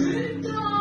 Hurra!